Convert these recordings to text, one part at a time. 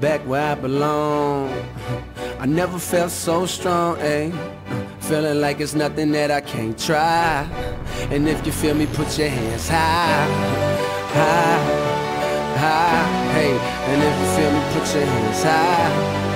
back where I belong. I never felt so strong, ayy. Feeling like it's nothing that I can't try. And if you feel me, put your hands high, high, high, hey. And if you feel me, put your hands high,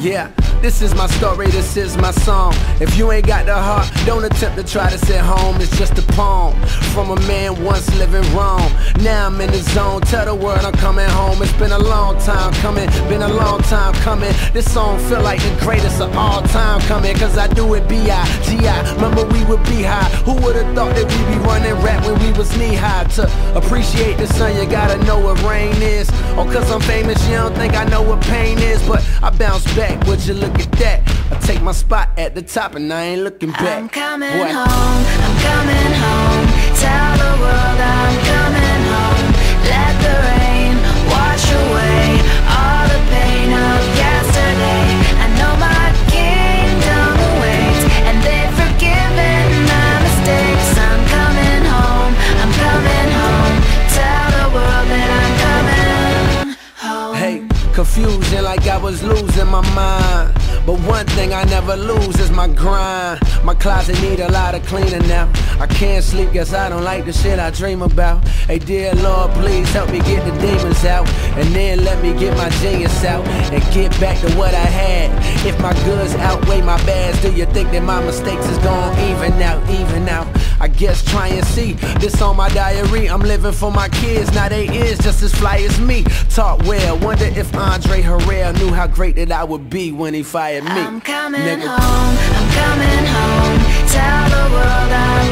Yeah, this is my story, this is my song. If you ain't got the heart, don't attempt to try to sit home. It's just a poem from a man once living wrong. Now I'm in the zone. Tell the world I'm coming home. It's been a long time coming, been a long time coming. This song feel like the greatest of all time coming. Cause I do it B.I.G.I. Remember would be high. Who would've thought that we'd be running rap when we was knee high? To appreciate the sun, you gotta know what rain is. Or cause I'm famous, you don't think I know what pain is. But I bounce back, would you look at that? I take my spot at the top and I ain't looking back. I'm coming home, I'm coming home. Tell the world I'm coming home. Let the confusion like I was losing my mind. But one thing I never lose is my grind. My closet need a lot of cleaning now. I can't sleep, guess I don't like the shit I dream about. Hey, dear Lord, please help me get the demons out. And then let me get my genius out and get back to what I had. If my goods outweigh my bads, do you think that my mistakes is gonna even out, even guess try and see this on my diary. I'm living for my kids, now they is just as fly as me. Talk well, wonder if Andre Harrell knew how great that I would be when he fired me. I'm coming Nigga. home, I'm coming home. Tell the world I'm